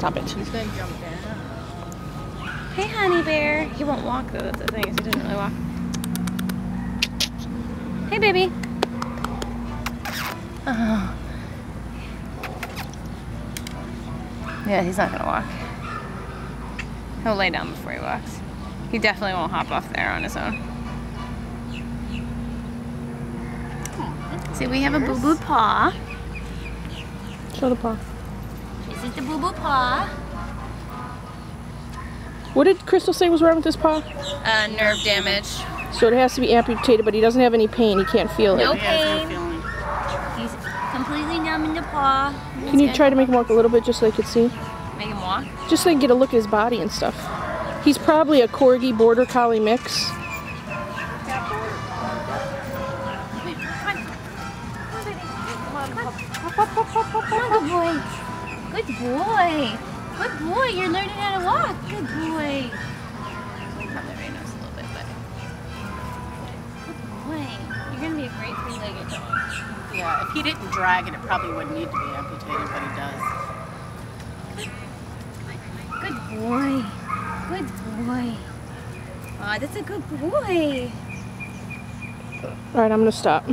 Stop it. He's gonna jump down. Hey, honey bear. He won't walk though. That's the thing. Is he doesn't really walk. Hey, baby. Oh. Yeah, he's not gonna walk. He'll lay down before he walks. He definitely won't hop off there on his own. See, we have a boo boo paw. Show the paw. This is the boo boo paw. What did Crystal say was wrong with his paw? Uh, nerve damage. So it has to be amputated, but he doesn't have any pain. He can't feel it. No He has no pain. He's completely numb in the paw. Can you try to make him walk a little bit just so they could see? make him walk? Just so they can get a look at his body and stuff. He's probably a Corgi Border Collie mix. Come on, good boy. Good boy. Good boy. You're learning how to walk. Good boy. Probably already knows a little bit, but good boy. You're gonna be a great three-legged dog. Yeah, if he didn't drag it, it probably wouldn't need to be amputated, but he does. Good boy. Good boy. Aw, that's a good boy. All right, I'm gonna stop.